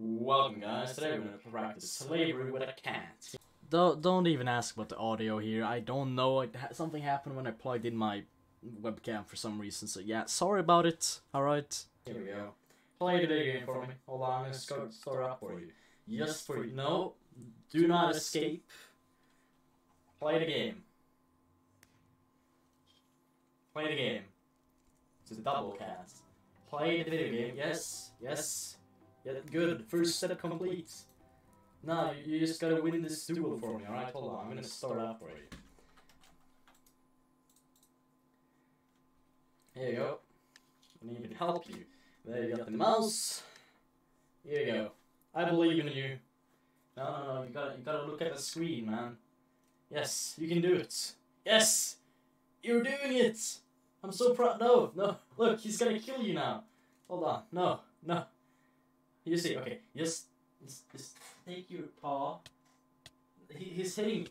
Welcome guys, today we're gonna practice slavery with a cat. Don't don't even ask about the audio here. I don't know. It, something happened when I plugged in my webcam for some reason. So yeah, sorry about it. All right. Here we go. Play the video game for me. Hold on, I'm gonna start, start up for you. Just for you. No, do not escape. Play the game. Play the game. It's a double cast. Play the video game. Yes, yes. Good. First set complete. No, you, just gotta win this duel for me, alright? Hold on, I'm gonna start up for you. Here you go. Let me even help you. There you got the mouse. Here you go. I believe in you. No, no, no, you gotta, you gotta look at the screen, man. Yes, you can do it. Yes! You're doing it! I'm so proud. No, no, look, he's gonna kill you now. Hold on, no, no. You see, okay, just, just, just take your paw. He, he's hitting.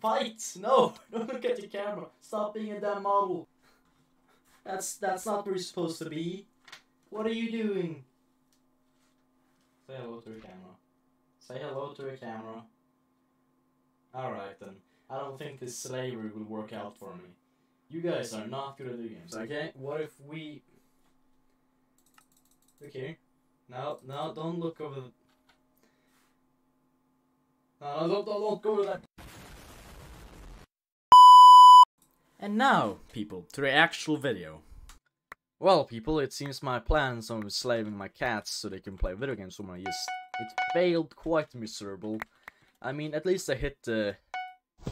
Fight! No, don't look at your camera. Stop being a damn model. That's that's not where you're supposed to be. What are you doing? Say hello to the camera. Say hello to the camera. Alright then. I don't think this slavery will work out for me. You guys are not good at the games, okay? What if we... Okay. No, no, don't look over the... No, no, don't, don't, don't go to that... And now, people, to the actual video. Well, people, it seems my plans on enslaving my cats so they can play video games with me just it failed quite miserable. I mean, at least I hit the.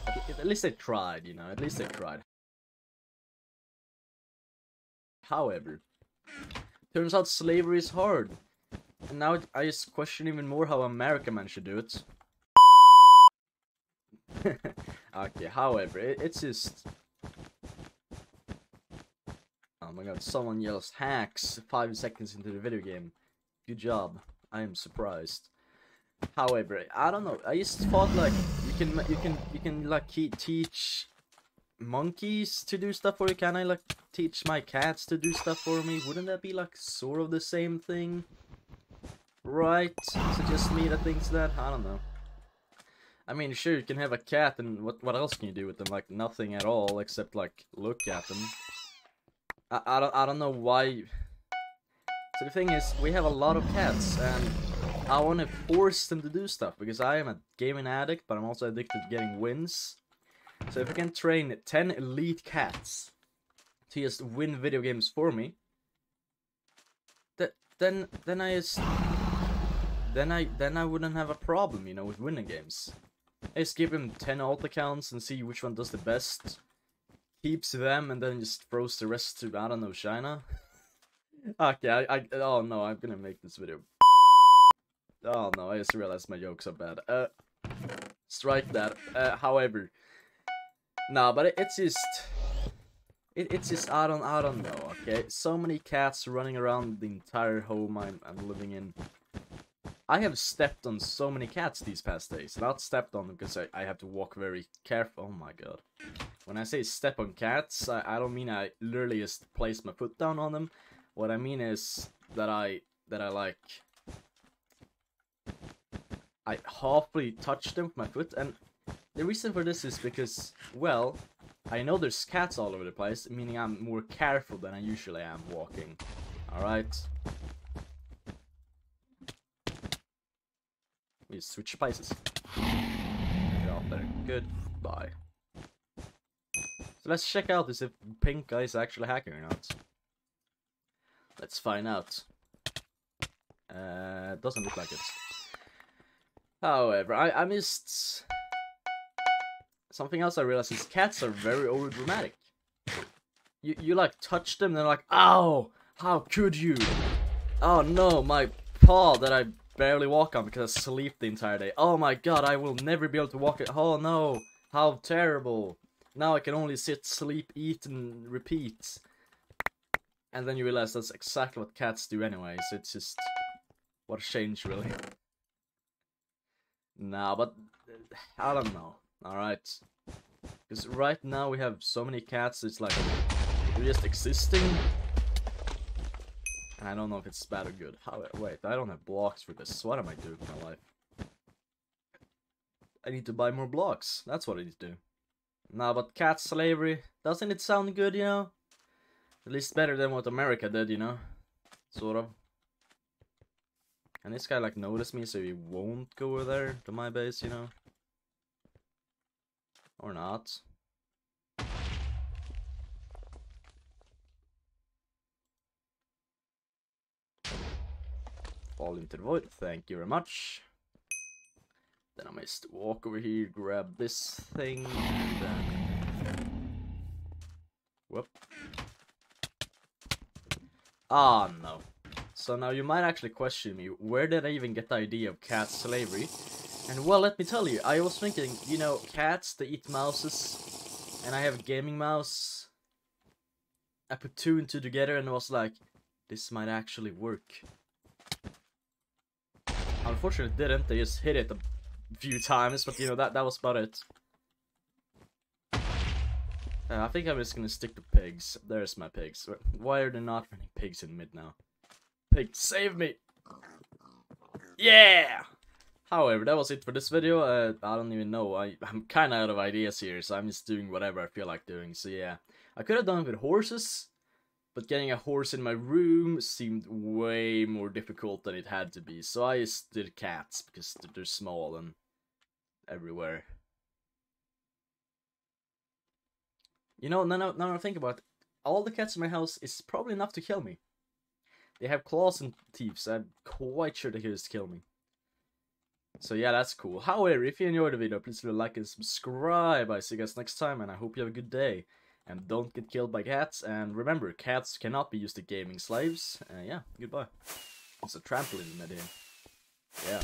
At, at least they tried, you know. At least they tried. However, turns out slavery is hard, and now I just question even more how America managed to do it. okay, however, it, it's just Oh my god, someone yells hacks five seconds into the video game. Good job. I am surprised. However, I don't know. I just thought like you can you can you can like teach monkeys to do stuff for you. can I like teach my cats to do stuff for me? Wouldn't that be like sort of the same thing? Right? Just me that thinks that? I don't know. I mean, sure, you can have a cat, and what what else can you do with them? Like nothing at all, except like look at them. I, I don't I don't know why. So the thing is, we have a lot of cats, and I want to force them to do stuff because I am a gaming addict, but I'm also addicted to getting wins. So if I can train ten elite cats to just win video games for me, that then then I just then I then I wouldn't have a problem, you know, with winning games. Just give him 10 alt accounts and see which one does the best. Keeps them and then just throws the rest to, I don't know, China. okay, I, I, oh no, I'm gonna make this video. Oh no, I just realized my jokes are bad. Uh, strike that. Uh, however, no, but it, it's just, it, it's just, I don't, I don't know, okay? So many cats running around the entire home I'm, I'm living in. I have stepped on so many cats these past days. Not stepped on them because I, I have to walk very careful. Oh my god. When I say step on cats, I, I don't mean I literally just place my foot down on them. What I mean is that I that I like I halfly touch them with my foot and the reason for this is because well I know there's cats all over the place, meaning I'm more careful than I usually am walking. Alright? Switch places. Off there. Goodbye. So let's check out if Pink Guy is actually hacking or not. Let's find out. Uh, doesn't look like it. However, I, I missed... Something else I realized is cats are very overdramatic. You, you like touch them, they're like, Ow! How could you? Oh no, my paw that I barely walk on because I sleep the entire day. Oh my god, I will never be able to walk it. Oh no, how terrible. Now I can only sit, sleep, eat, and repeat. And then you realize that's exactly what cats do anyways. It's just... What a change, really. Nah, but... I don't know. Alright. Because right now we have so many cats, it's like... They're just existing. I don't know if it's bad or good. How? Wait, I don't have blocks for this. What am I doing with my life? I need to buy more blocks. That's what I need to do. Nah, but cat slavery, doesn't it sound good, you know? At least better than what America did, you know? Sort of. And this guy like noticed me so he won't go over there to my base, you know? Or not. Fall into the void, thank you very much. Then I must walk over here, grab this thing, and then... Whoop. Ah, no. So now you might actually question me, where did I even get the idea of cat slavery? And well, let me tell you, I was thinking, you know, cats, they eat mouses, and I have a gaming mouse. I put two and two together and was like, this might actually work. Unfortunately didn't, they just hit it a few times, but you know, that, that was about it. Uh, I think I'm just gonna stick to pigs. There's my pigs. Why are there not running pigs in mid now? Pig, save me! Yeah! However, that was it for this video. Uh, I don't even know. I, I'm kind of out of ideas here, so I'm just doing whatever I feel like doing. So yeah, I could have done it with horses, but getting a horse in my room seemed way more difficult than it had to be. So I just did cats, because they're small and everywhere. You know, now, now I think about it, all the cats in my house is probably enough to kill me. They have claws and teeth, so I'm quite sure they can just kill me. So yeah, that's cool. However, if you enjoyed the video, please leave a like and subscribe. I see you guys next time, and I hope you have a good day. And don't get killed by cats. And remember, cats cannot be used to gaming slaves. Uh, yeah, goodbye. It's a trampoline in that. Yeah.